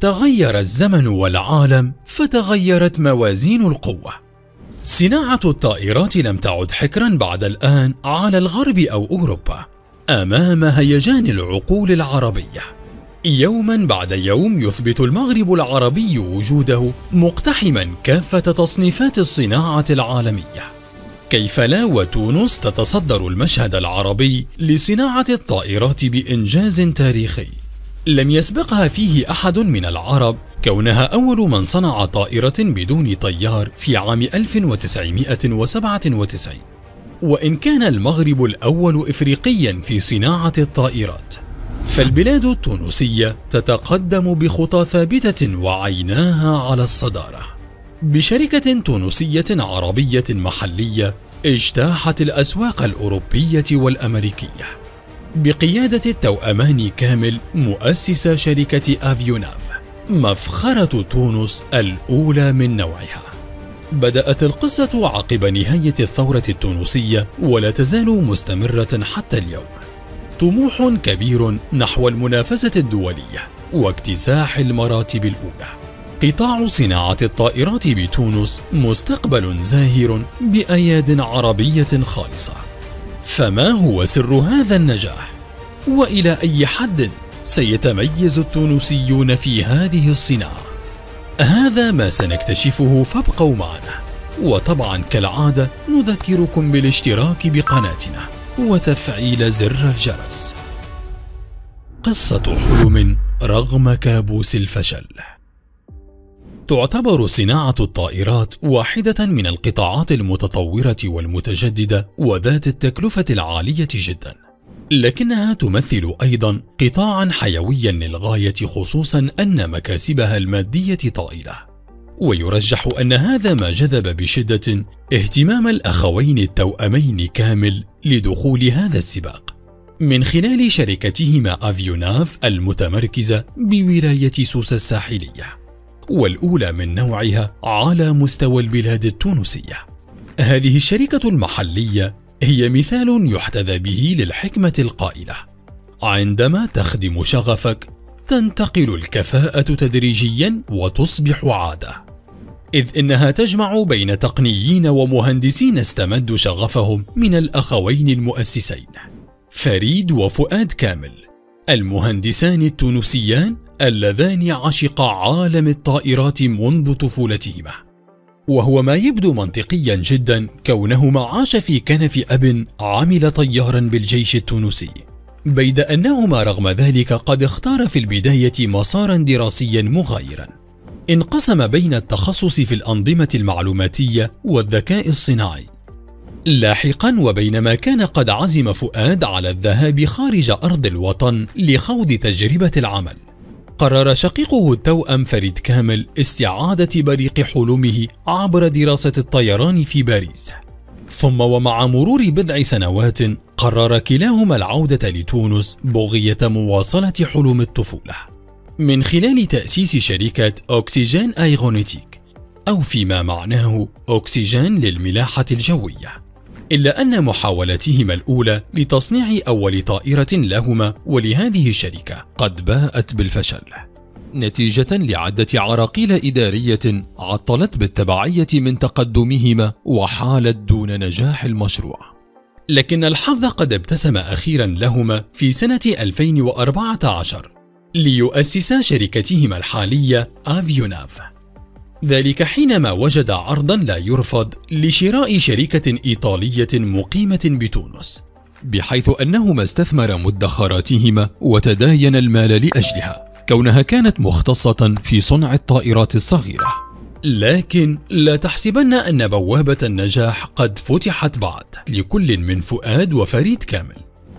تغير الزمن والعالم فتغيرت موازين القوة. صناعة الطائرات لم تعد حكرا بعد الآن على الغرب أو أوروبا أمام هيجان العقول العربية. يوما بعد يوم يثبت المغرب العربي وجوده مقتحما كافة تصنيفات الصناعة العالمية. كيف لا وتونس تتصدر المشهد العربي لصناعة الطائرات بإنجاز تاريخي لم يسبقها فيه أحد من العرب. كونها أول من صنع طائرة بدون طيار في عام 1997 وإن كان المغرب الأول إفريقيا في صناعة الطائرات. فالبلاد التونسية تتقدم بخطى ثابتة وعيناها على الصدارة. بشركة تونسية عربية محلية اجتاحت الأسواق الأوروبية والأمريكية. بقيادة التوأمان كامل مؤسس شركة أفيوناف مفخرة تونس الأولى من نوعها. بدأت القصة عقب نهاية الثورة التونسية ولا تزال مستمرة حتى اليوم. طموح كبير نحو المنافسة الدولية واكتساح المراتب الأولى. قطاع صناعة الطائرات بتونس مستقبل زاهر بأياد عربية خالصة. فما هو سر هذا النجاح؟ وإلى أي حد سيتميز التونسيون في هذه الصناعة؟ هذا ما سنكتشفه فابقوا معنا. وطبعا كالعادة نذكركم بالاشتراك بقناتنا وتفعيل زر الجرس. قصة حلم رغم كابوس الفشل. تعتبر صناعة الطائرات واحدة من القطاعات المتطورة والمتجددة وذات التكلفة العالية جدا. لكنها تمثل أيضا قطاعا حيويا للغاية خصوصا أن مكاسبها المادية طائلة. ويرجح أن هذا ما جذب بشدة اهتمام الأخوين التوأمين كامل لدخول هذا السباق. من خلال شركتهما أفيوناف المتمركزة بولاية سوسة الساحلية. والأولى من نوعها على مستوى البلاد التونسية. هذه الشركة المحلية هي مثال يحتذى به للحكمة القائلة: عندما تخدم شغفك تنتقل الكفاءة تدريجيا وتصبح عادة. إذ إنها تجمع بين تقنيين ومهندسين استمدوا شغفهم من الأخوين المؤسسين فريد وفؤاد كامل المهندسان التونسيان اللذان عشقا عالم الطائرات منذ طفولتهما. وهو ما يبدو منطقيا جدا كونهما عاش في كنف أب عمل طيارا بالجيش التونسي. بيد أنهما رغم ذلك قد اختار في البداية مسارا دراسيا مغايرا. انقسم بين التخصص في الأنظمة المعلوماتية والذكاء الصناعي. لاحقا وبينما كان قد عزم فؤاد على الذهاب خارج أرض الوطن لخوض تجربة العمل. قرر شقيقه التوأم فريد كامل استعادة بريق حلمه عبر دراسة الطيران في باريس. ثم ومع مرور بضع سنوات قرر كلاهما العودة لتونس بغية مواصلة حلم الطفولة. من خلال تأسيس شركة Oxygène Aéronautique أو فيما معناه أوكسيجين للملاحة الجوية. إلا أن محاولتهما الأولى لتصنيع أول طائرة لهما ولهذه الشركة قد باءت بالفشل نتيجة لعدة عراقيل إدارية عطلت بالتبعية من تقدمهما وحالت دون نجاح المشروع. لكن الحظ قد ابتسم أخيرا لهما في سنة 2014 ليؤسسا شركتهما الحالية آفيوناف ذلك حينما وجد عرضا لا يرفض لشراء شركة إيطالية مقيمة بتونس بحيث أنهما استثمر مدخراتهما وتداين المال لأجلها كونها كانت مختصة في صنع الطائرات الصغيرة. لكن لا تحسبن أن بوابة النجاح قد فتحت بعد لكل من فؤاد وفريد كامل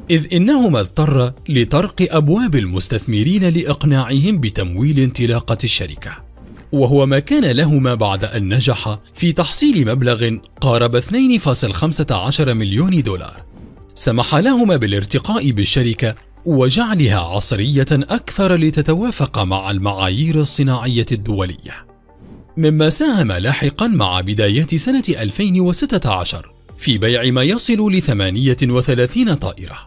إذ إنهما اضطر لطرق أبواب المستثمرين لإقناعهم بتمويل انطلاقة الشركة. وهو ما كان لهما بعد أن نجح في تحصيل مبلغ قارب 2.15 مليون دولار. سمح لهما بالارتقاء بالشركة وجعلها عصرية أكثر لتتوافق مع المعايير الصناعية الدولية. مما ساهم لاحقا مع بدايات سنة 2016 في بيع ما يصل ل 38 طائرة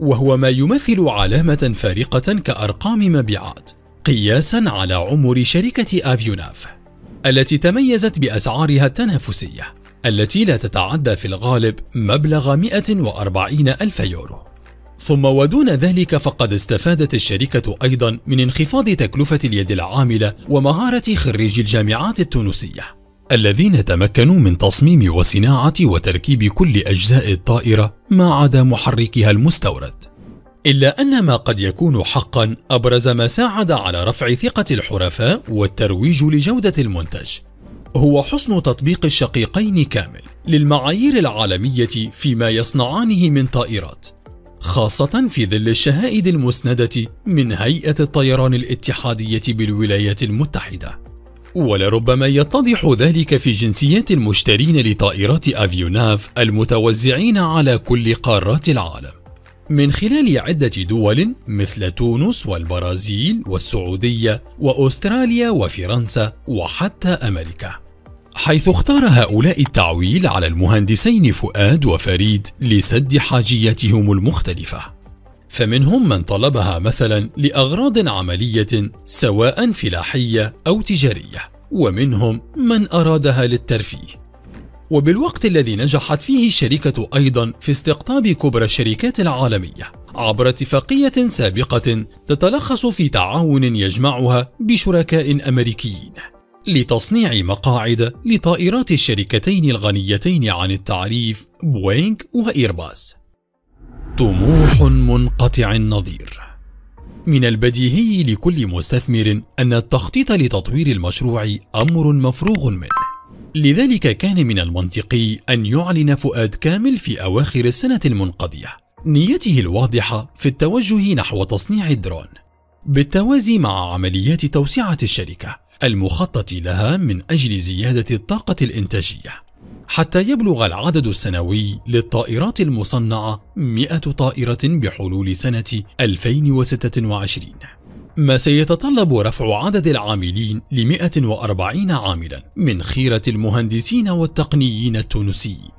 وهو ما يمثل علامة فارقة كأرقام مبيعات. قياسا على عمر شركة آفيوناف التي تميزت بأسعارها التنافسية التي لا تتعدى في الغالب مبلغ 140 ألف يورو. ثم ودون ذلك فقد استفادت الشركة أيضا من انخفاض تكلفة اليد العاملة ومهارة خريجي الجامعات التونسية الذين تمكنوا من تصميم وصناعة وتركيب كل أجزاء الطائرة ما عدا محركها المستورد. إلا أن ما قد يكون حقا أبرز ما ساعد على رفع ثقة الحرفاء والترويج لجودة المنتج. هو حسن تطبيق الشقيقين كامل للمعايير العالمية فيما يصنعانه من طائرات خاصة في ظل الشهائد المسندة من هيئة الطيران الاتحادية بالولايات المتحدة. ولربما يتضح ذلك في جنسيات المشترين لطائرات أفيوناف المتوزعين على كل قارات العالم. من خلال عدة دول مثل تونس والبرازيل والسعودية وأستراليا وفرنسا وحتى أمريكا. حيث اختار هؤلاء التعويل على المهندسين فؤاد وفريد لسد حاجياتهم المختلفة. فمنهم من طلبها مثلا لأغراض عملية سواء فلاحية أو تجارية ومنهم من أرادها للترفيه. وبالوقت الذي نجحت فيه الشركة أيضا في استقطاب كبرى الشركات العالمية عبر اتفاقية سابقة تتلخص في تعاون يجمعها بشركاء أمريكيين لتصنيع مقاعد لطائرات الشركتين الغنيتين عن التعريف بوينغ وإيرباص. طموح منقطع النظير. من البديهي لكل مستثمر أن التخطيط لتطوير المشروع أمر مفروغ منه. لذلك كان من المنطقي أن يعلن فؤاد كامل في أواخر السنة المنقضية نيته الواضحة في التوجه نحو تصنيع الدرون بالتوازي مع عمليات توسعة الشركة المخطط لها من أجل زيادة الطاقة الإنتاجية. حتى يبلغ العدد السنوي للطائرات المصنعة 100 طائرة بحلول سنة 2026 ما سيتطلب رفع عدد العاملين ل 140 عاملا من خيرة المهندسين والتقنيين التونسيين.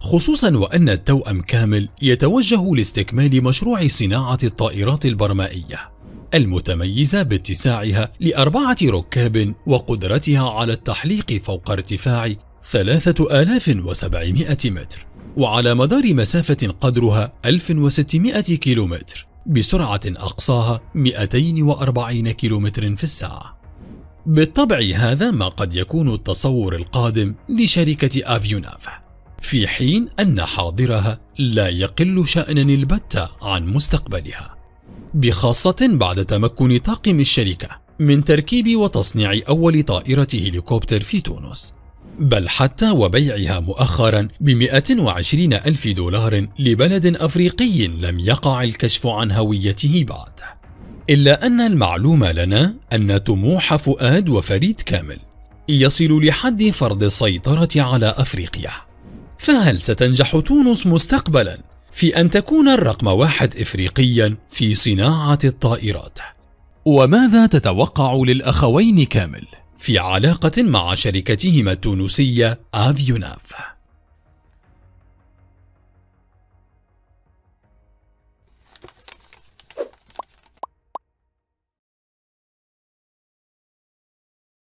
خصوصا وأن التوأم كامل يتوجه لاستكمال مشروع صناعة الطائرات البرمائية المتميزة باتساعها لأربعة ركاب وقدرتها على التحليق فوق ارتفاع 3700 متر وعلى مدار مسافة قدرها 1600 كيلومتر. بسرعة أقصاها 240 كيلومتر في الساعة. بالطبع هذا ما قد يكون التصور القادم لشركة أفيوناف في حين أن حاضرها لا يقل شأنا البتة عن مستقبلها. بخاصة بعد تمكن طاقم الشركة من تركيب وتصنيع أول طائرة هليكوبتر في تونس. بل حتى وبيعها مؤخرا ب 120 ألف دولار لبلد أفريقي لم يقع الكشف عن هويته بعد إلا أن المعلوم لنا أن طموح فؤاد وفريد كامل يصل لحد فرض السيطرة على أفريقيا فهل ستنجح تونس مستقبلا في أن تكون الرقم واحد إفريقيا في صناعة الطائرات؟ وماذا تتوقع للأخوين كامل؟ في علاقة مع شركتهما التونسية آفيوناف.